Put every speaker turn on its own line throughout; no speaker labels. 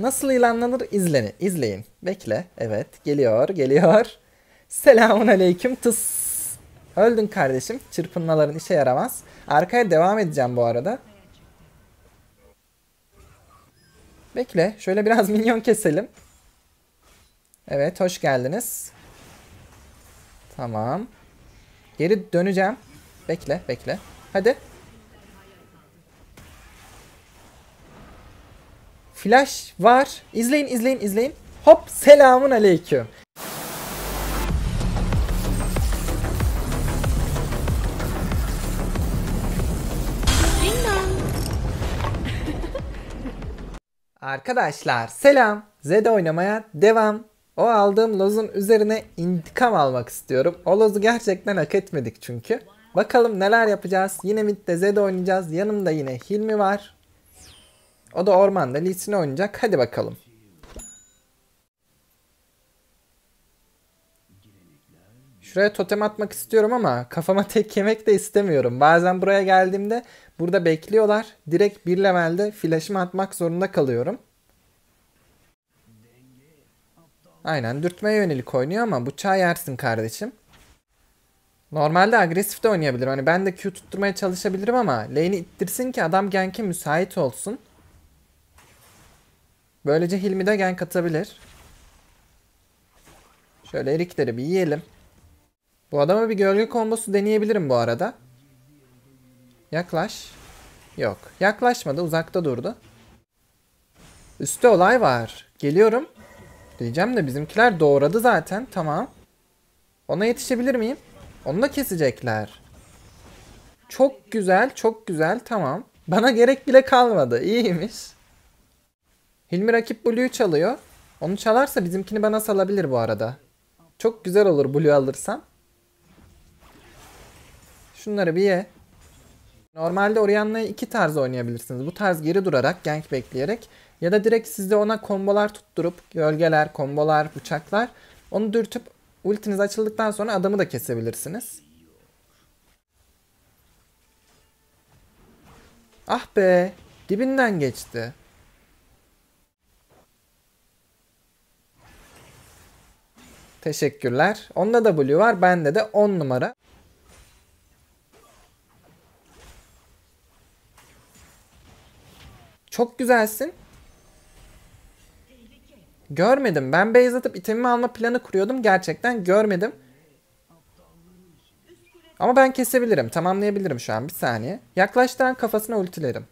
Nasıl ilanlanır izleni. izleyin. Bekle. Evet. Geliyor. Geliyor. Selamun aleyküm. Tıs. Öldün kardeşim. Çırpınmaların işe yaramaz. Arkaya devam edeceğim bu arada. Bekle. Şöyle biraz minyon keselim. Evet. Hoş geldiniz. Tamam. Geri döneceğim. Bekle. Bekle. Hadi. Flash var. İzleyin izleyin izleyin. Hop selamun aleyküm. Arkadaşlar selam. Zed oynamaya devam. O aldığım lozun üzerine intikam almak istiyorum. O lozu gerçekten hak etmedik çünkü. Bakalım neler yapacağız. Yine midde Zed oynayacağız. Yanımda yine Hilmi var. O da ormanda Lee oynayacak. Hadi bakalım. Şuraya totem atmak istiyorum ama kafama tek yemek de istemiyorum. Bazen buraya geldiğimde burada bekliyorlar. Direkt bir levelde flash'ımı atmak zorunda kalıyorum. Aynen dürtmeye yönelik oynuyor ama bıçağı yersin kardeşim. Normalde agresif de oynayabilirim. Hani ben de Q tutturmaya çalışabilirim ama lane'i ittirsin ki adam gank'e müsait olsun. Böylece Hilmi de gank atabilir. Şöyle erikleri bir yiyelim. Bu adama bir gölge kombosu deneyebilirim bu arada. Yaklaş. Yok. Yaklaşmadı. Uzakta durdu. Üste olay var. Geliyorum. Diyeceğim de bizimkiler doğradı zaten. Tamam. Ona yetişebilir miyim? Onu da kesecekler. Çok güzel. Çok güzel. Tamam. Bana gerek bile kalmadı. İyiymiş. Hilmi rakip Blue'yu çalıyor. Onu çalarsa bizimkini bana salabilir bu arada. Çok güzel olur Blue alırsam. Şunları bir ye. Normalde Orianna'yı iki tarz oynayabilirsiniz. Bu tarz geri durarak, gank bekleyerek ya da direkt sizde ona kombolar tutturup gölgeler, kombolar, bıçaklar onu dürtüp ultiniz açıldıktan sonra adamı da kesebilirsiniz. Ah be, dibinden geçti. Teşekkürler. Onda da W var. Bende de 10 numara. Çok güzelsin. Görmedim. Ben base atıp itemimi alma planı kuruyordum. Gerçekten görmedim. Ama ben kesebilirim. Tamamlayabilirim şu an. Bir saniye. Yaklaştıran kafasına ultilerim.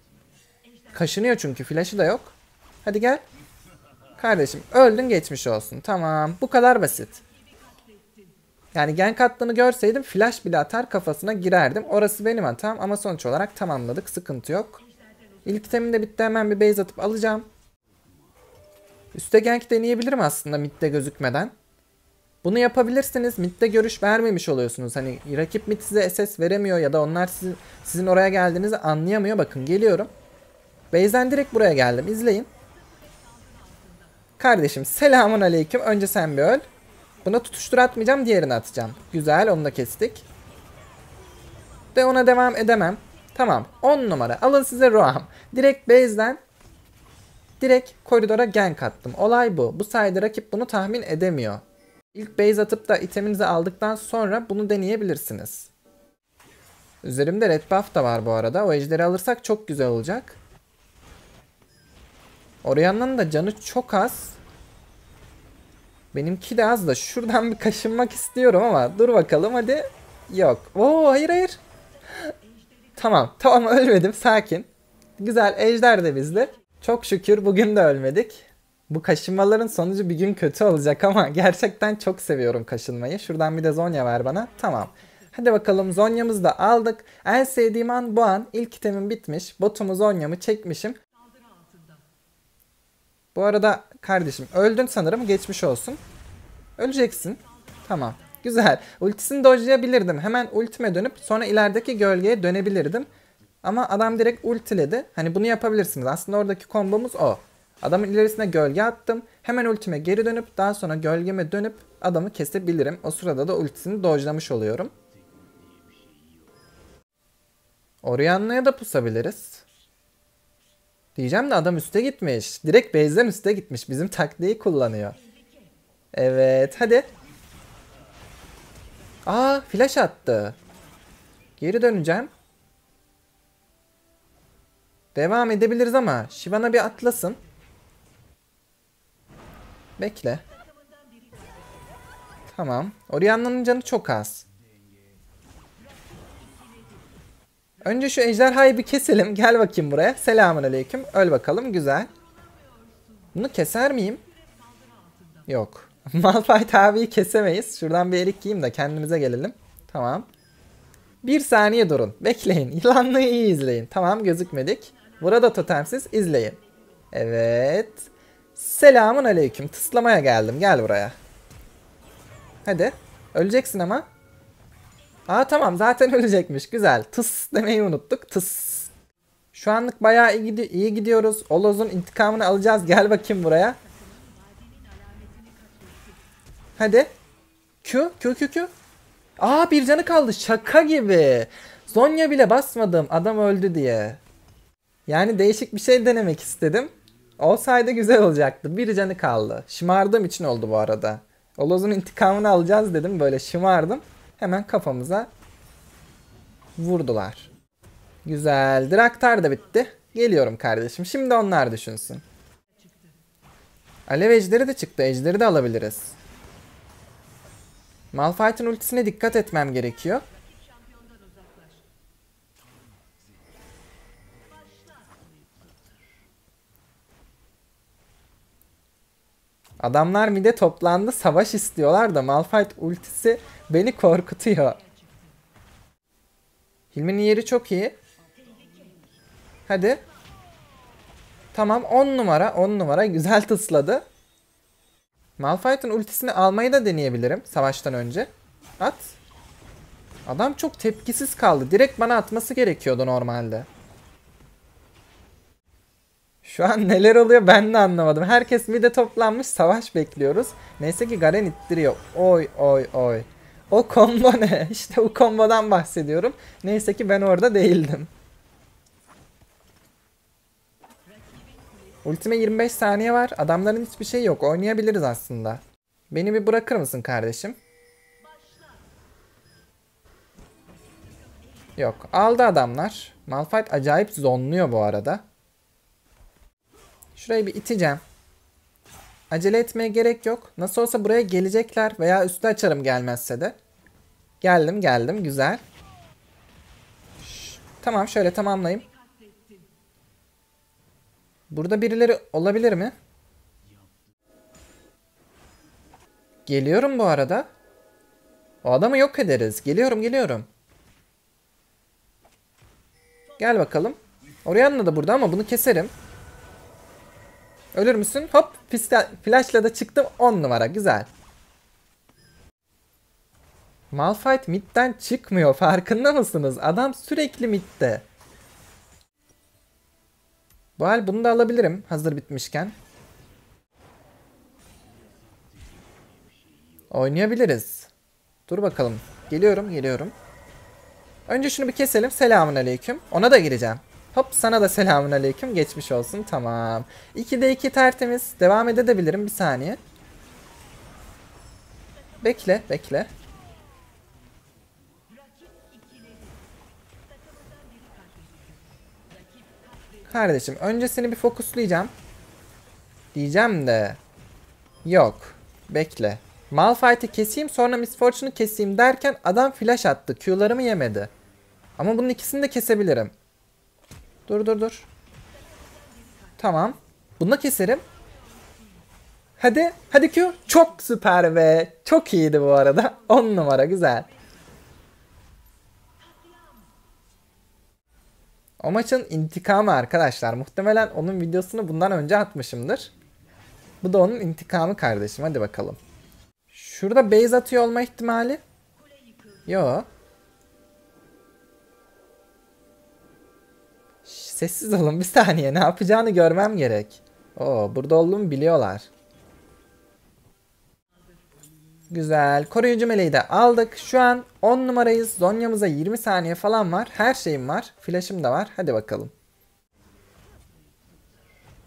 Kaşınıyor çünkü. Flash'ı da yok. Hadi gel. Kardeşim öldün geçmiş olsun. Tamam. Bu kadar basit. Yani gank attığını görseydim flash bile atar kafasına girerdim. Orası benim hatam ama sonuç olarak tamamladık. Sıkıntı yok. İlk itemim de bitti. Hemen bir base atıp alacağım. Üste gank deneyebilirim aslında midde gözükmeden. Bunu yapabilirsiniz. Midde görüş vermemiş oluyorsunuz. Hani rakip mid size SS veremiyor ya da onlar sizin, sizin oraya geldiğinizi anlayamıyor. Bakın geliyorum. Base'den direkt buraya geldim. İzleyin. Kardeşim selamun aleyküm. Önce sen bir öl. Buna tutuştur atmayacağım. Diğerini atacağım. Güzel onu da kestik. De ona devam edemem. Tamam. 10 numara. Alın size Roam. Direkt base'den direkt koridora gank attım. Olay bu. Bu sayede rakip bunu tahmin edemiyor. İlk base atıp da iteminizi aldıktan sonra bunu deneyebilirsiniz. Üzerimde red buff da var bu arada. O ejderi alırsak çok güzel olacak. Orianna'nın da canı çok az. Benimki de az da şuradan bir kaşınmak istiyorum ama dur bakalım hadi. Yok. Oo hayır hayır. Tamam tamam ölmedim sakin. Güzel ejder de bizde. Çok şükür bugün de ölmedik. Bu kaşınmaların sonucu bir gün kötü olacak ama gerçekten çok seviyorum kaşınmayı. Şuradan bir de Zonya ver bana. Tamam. Hadi bakalım Zonya'mızı da aldık. En sevdiğim an bu an. İlk itemim bitmiş. Botumu Zonya'mı çekmişim. Bu arada kardeşim öldün sanırım geçmiş olsun. Öleceksin. Tamam. Güzel. Ultisini dojlayabilirdim. Hemen ultime dönüp sonra ilerideki gölgeye dönebilirdim. Ama adam direkt ultiledi. Hani bunu yapabilirsiniz. Aslında oradaki kombomuz o. Adamın ilerisine gölge attım. Hemen ultime geri dönüp daha sonra gölgeme dönüp adamı kesebilirim. O sırada da ultisini dojlamış oluyorum. Orianna'ya da pusabiliriz. Diyeceğim de adam üste gitmiş. Direkt base'den üste gitmiş. Bizim taktiği kullanıyor. Evet hadi. Aa flash attı. Geri döneceğim. Devam edebiliriz ama Shyvana bir atlasın. Bekle. Tamam. Orianna'nın canı çok az. Önce şu ejderhayı bir keselim. Gel bakayım buraya. Selamun aleyküm. Öl bakalım. Güzel. Bunu keser miyim? Yok. Malphite abiyi kesemeyiz. Şuradan bir erik yiyeyim de kendimize gelelim. Tamam. Bir saniye durun. Bekleyin. Yılanlığı iyi izleyin. Tamam gözükmedik. Burada totemsiz izleyin. Evet. Selamun aleyküm. Tıslamaya geldim. Gel buraya. Hadi. Öleceksin ama. Aa tamam zaten ölecekmiş. Güzel. Tıs demeyi unuttuk. Tıs. Şu anlık bayağı iyi, gidi- iyi gidiyoruz. Oloz'un intikamını alacağız. Gel bakayım buraya. Hadi. Q, Q, Q, Q. Aa bir canı kaldı. Şaka gibi. Zonya bile basmadım. Adam öldü diye. Yani değişik bir şey denemek istedim. Olsaydı güzel olacaktı. Bir canı kaldı. Şımardığım için oldu bu arada. Oloz'un intikamını alacağız dedim. Böyle şımardım. Hemen kafamıza vurdular. Güzel. Draktar da bitti. Geliyorum kardeşim. Şimdi onlar düşünsün. Alev ejderi de çıktı. Ejderi de alabiliriz. Malphite'ın ultisine dikkat etmem gerekiyor. Adamlar mide toplandı savaş istiyorlar da Malphite ultisi beni korkutuyor. Hilmi'nin yeri çok iyi. Hadi. Tamam 10 numara 10 numara güzel tısladı. Malphite'ın ultisini almayı da deneyebilirim savaştan önce. At. Adam çok tepkisiz kaldı. Direkt bana atması gerekiyordu normalde. Şu an neler oluyor ben de anlamadım. Herkes mide toplanmış savaş bekliyoruz. Neyse ki Garen ittiriyor. Oy oy oy. O combo ne? İşte o kombodan bahsediyorum. Neyse ki ben orada değildim. Ultime 25 saniye var. Adamların hiçbir şey yok. Oynayabiliriz aslında. Beni bir bırakır mısın kardeşim? Yok. Aldı adamlar. Malphite acayip zonluyor bu arada. Şurayı bir iteceğim. Acele etmeye gerek yok. Nasıl olsa buraya gelecekler veya üstü açarım gelmezse de. Geldim geldim güzel. Tamam şöyle tamamlayayım. Burada birileri olabilir mi? Geliyorum bu arada. O adamı yok ederiz. Geliyorum geliyorum. Gel bakalım. Orianna da burada ama bunu keserim. Ölür müsün? Hop flashla da çıktım 10 numara güzel. Malphite midden çıkmıyor farkında mısınız? Adam sürekli midde. Bu hal bunu da alabilirim hazır bitmişken. Oynayabiliriz. Dur bakalım. Geliyorum geliyorum. Önce şunu bir keselim. Selamun aleyküm. Ona da gireceğim. Hop sana da selamun aleyküm. Geçmiş olsun. Tamam. 2'de 2 tertemiz. Devam edebilirim. Bir saniye. Bekle bekle. Kardeşim öncesini bir fokuslayacağım. Diyeceğim de. Yok. Bekle. Malphite'i keseyim sonra Miss Fortune'u keseyim derken adam flash attı. Q'larımı yemedi. Ama bunun ikisini de kesebilirim. Dur dur dur. Tamam. Bunu keserim. Hadi. Hadi Q. Çok süper be. Çok iyiydi bu arada. 10 numara güzel. O maçın intikamı arkadaşlar. Muhtemelen onun videosunu bundan önce atmışımdır. Bu da onun intikamı kardeşim. Hadi bakalım. Şurada base atıyor olma ihtimali. Yo. Sessiz olun bir saniye. Ne yapacağını görmem gerek. Oo, burada olduğumu biliyorlar. Güzel. Koruyucu meleği de aldık. Şu an 10 numarayız. Zonya'mıza 20 saniye falan var. Her şeyim var. Flash'ım da var. Hadi bakalım.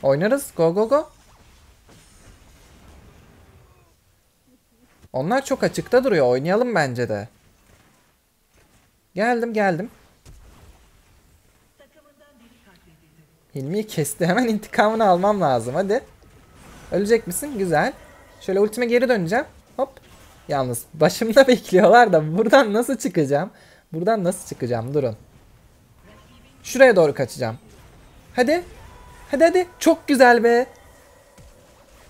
Oynarız. Go go go. Onlar çok açıkta duruyor. Oynayalım bence de. Geldim geldim. Hilmi'yi kesti. Hemen intikamını almam lazım. Hadi. Ölecek misin? Güzel. Şöyle ultime geri döneceğim. Hop. Yalnız başımda bekliyorlar da buradan nasıl çıkacağım? Buradan nasıl çıkacağım? Durun. Şuraya doğru kaçacağım. Hadi. Hadi hadi. Çok güzel be.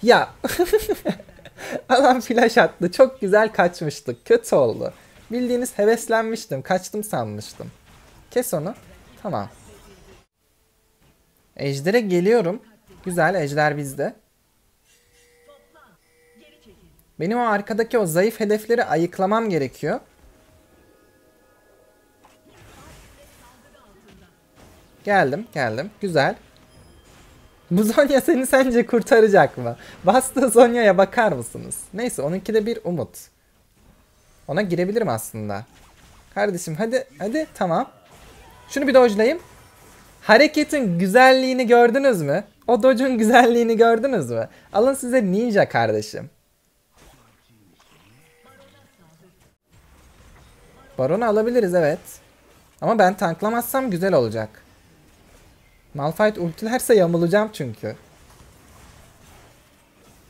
Ya. Adam flash attı. Çok güzel kaçmıştık. Kötü oldu. Bildiğiniz heveslenmiştim. Kaçtım sanmıştım. Kes onu. Tamam. Ejder'e geliyorum. Güzel ejder bizde. Benim o arkadaki o zayıf hedefleri ayıklamam gerekiyor. Geldim, geldim. Güzel. Bu Zonya seni sence kurtaracak mı? Bastığı Zonya'ya bakar mısınız? Neyse onunki de bir umut. Ona girebilirim aslında. Kardeşim hadi hadi tamam. Şunu bir dojlayayım. Hareketin güzelliğini gördünüz mü? O dodge'un güzelliğini gördünüz mü? Alın size ninja kardeşim. Baron'u alabiliriz evet. Ama ben tanklamazsam güzel olacak. Malphite ultilerse yamulacağım çünkü.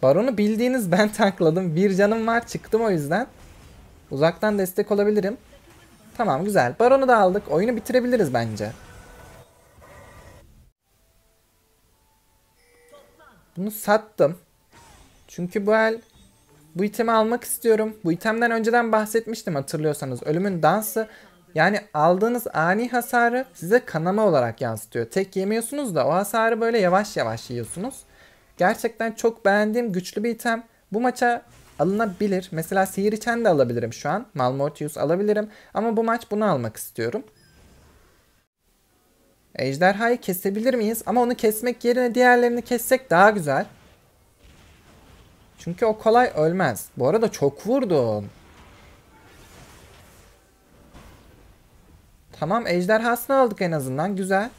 Baron'u bildiğiniz ben tankladım. Bir canım var çıktım o yüzden. Uzaktan destek olabilirim. Tamam güzel. Baron'u da aldık. Oyunu bitirebiliriz bence. Bunu sattım. Çünkü bu el bu itemi almak istiyorum. Bu itemden önceden bahsetmiştim hatırlıyorsanız. Ölümün dansı yani aldığınız ani hasarı size kanama olarak yansıtıyor. Tek yemiyorsunuz da o hasarı böyle yavaş yavaş yiyorsunuz. Gerçekten çok beğendiğim güçlü bir item. Bu maça alınabilir. Mesela sihir içen de alabilirim şu an. Malmortius alabilirim. Ama bu maç bunu almak istiyorum. Ejderhayı kesebilir miyiz? Ama onu kesmek yerine diğerlerini kessek daha güzel. Çünkü o kolay ölmez. Bu arada çok vurdun. Tamam ejderhasını aldık en azından. Güzel.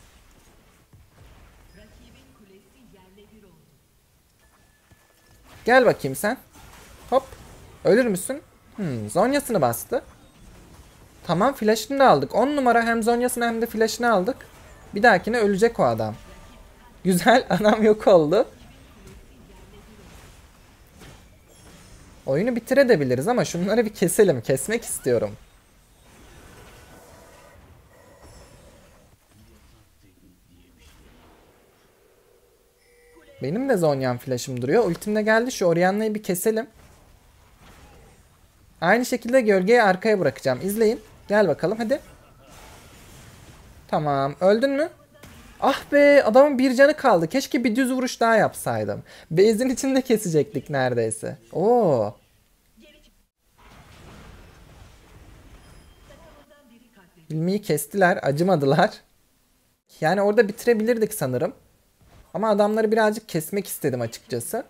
Gel bakayım sen. Hop. Ölür müsün? Hmm, Zonya'sını bastı. Tamam flash'ını da aldık. 10 numara hem Zonya'sını hem de flash'ını aldık. Bir dahakine ölecek o adam. Güzel adam yok oldu. Oyunu bitirebiliriz ama şunları bir keselim. Kesmek istiyorum. Benim de Zonya'm flash'ım duruyor. Ultimde geldi. Şu Orianna'yı bir keselim. Aynı şekilde gölgeyi arkaya bırakacağım. İzleyin. Gel bakalım hadi. Tamam. Öldün mü? Ah be adamın bir canı kaldı. Keşke bir düz vuruş daha yapsaydım. Base'in içinde kesecektik neredeyse. Oo. Hilmi'yi kestiler. Acımadılar. Yani orada bitirebilirdik sanırım. Ama adamları birazcık kesmek istedim açıkçası.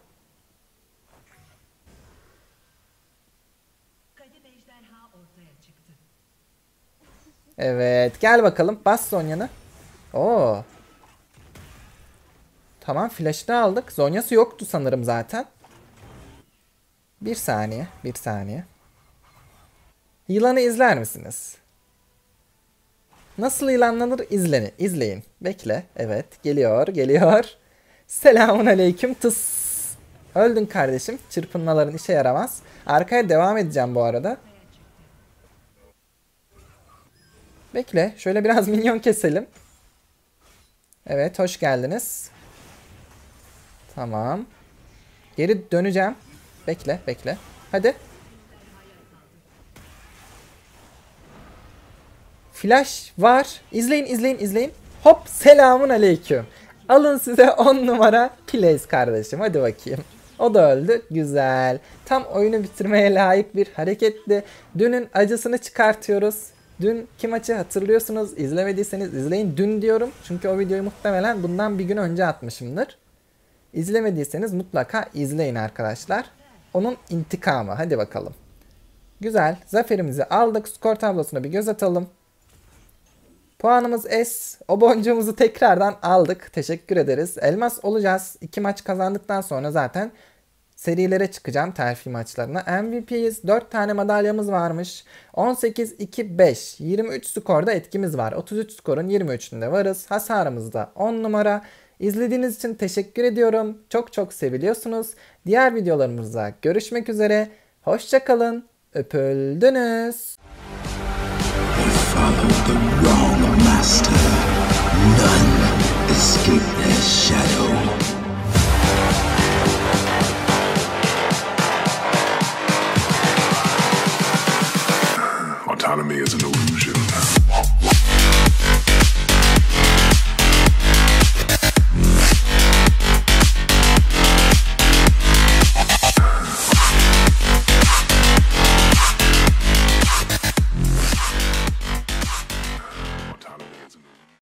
Evet gel bakalım bas Zonya'nı. Oo. Tamam flash'ını aldık. Zonya'sı yoktu sanırım zaten. Bir saniye bir saniye. Yılanı izler misiniz? Nasıl yılanlanır izleni, izleyin. Bekle. Evet geliyor geliyor. Selamun aleyküm tıs. Öldün kardeşim. Çırpınmaların işe yaramaz. Arkaya devam edeceğim bu arada. Bekle. Şöyle biraz minyon keselim. Evet hoş geldiniz. Tamam. Geri döneceğim. Bekle bekle. Hadi. Flash var. İzleyin izleyin izleyin. Hop selamun aleyküm. Alın size 10 numara plays kardeşim. Hadi bakayım. O da öldü. Güzel. Tam oyunu bitirmeye layık bir hareketti. Dünün acısını çıkartıyoruz. Dün kim maçı hatırlıyorsunuz. İzlemediyseniz izleyin. Dün diyorum. Çünkü o videoyu muhtemelen bundan bir gün önce atmışımdır. İzlemediyseniz mutlaka izleyin arkadaşlar. Onun intikamı. Hadi bakalım. Güzel. Zaferimizi aldık. Skor tablosuna bir göz atalım. Puanımız S. O boncuğumuzu tekrardan aldık. Teşekkür ederiz. Elmas olacağız. İki maç kazandıktan sonra zaten serilere çıkacağım terfi maçlarına. MVP'yiz. 4 tane madalyamız varmış. 18-2-5. 23 skorda etkimiz var. 33 skorun 23'ünde varız. Hasarımız da 10 numara. İzlediğiniz için teşekkür ediyorum. Çok çok seviliyorsunuz. Diğer videolarımızda görüşmek üzere. Hoşçakalın. Öpüldünüz.
None escape their shadow.